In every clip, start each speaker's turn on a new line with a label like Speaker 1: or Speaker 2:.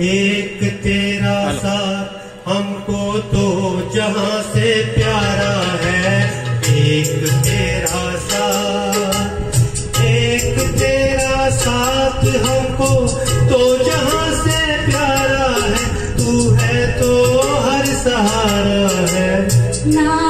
Speaker 1: एक तेरा साथ हमको तो जहाँ से प्यारा है। एक तेरा साथ एक तेरा साथ हमको तो जहाँ से प्यारा है। तू है तो हर सहारा है।
Speaker 2: ना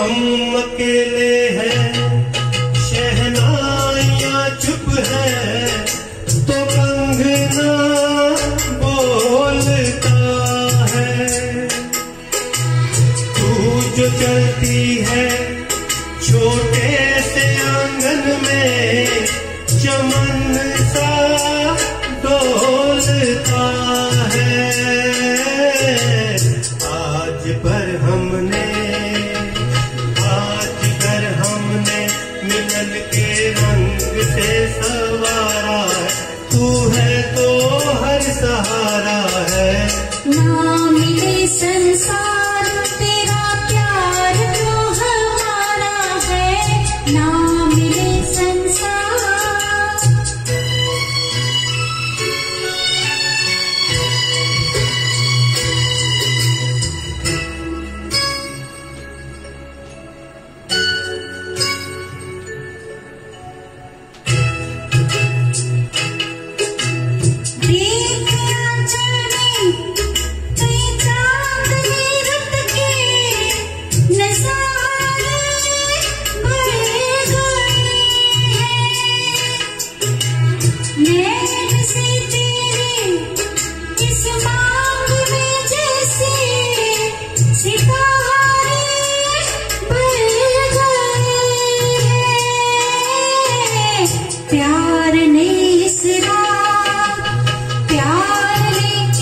Speaker 1: हम अकेले हैं, शहनाइयाँ चुप है तो कंगना बोलता है। तू जो चलती है, छोटे से आँगन में, चमन सा डोलता है।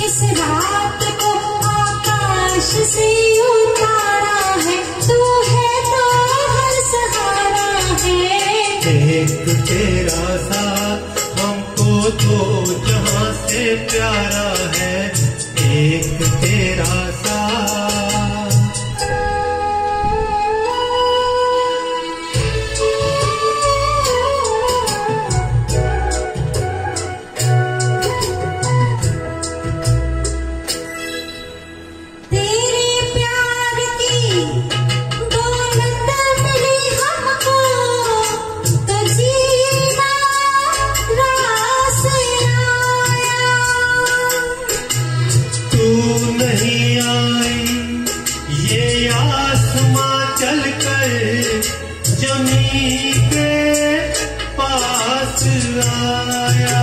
Speaker 2: इस रात को से है, तू है तो है।
Speaker 1: एक तेरा साथ हमको तो जहाँ से प्यारा है, एक तेरा साथ चल कर जमी के पास आया।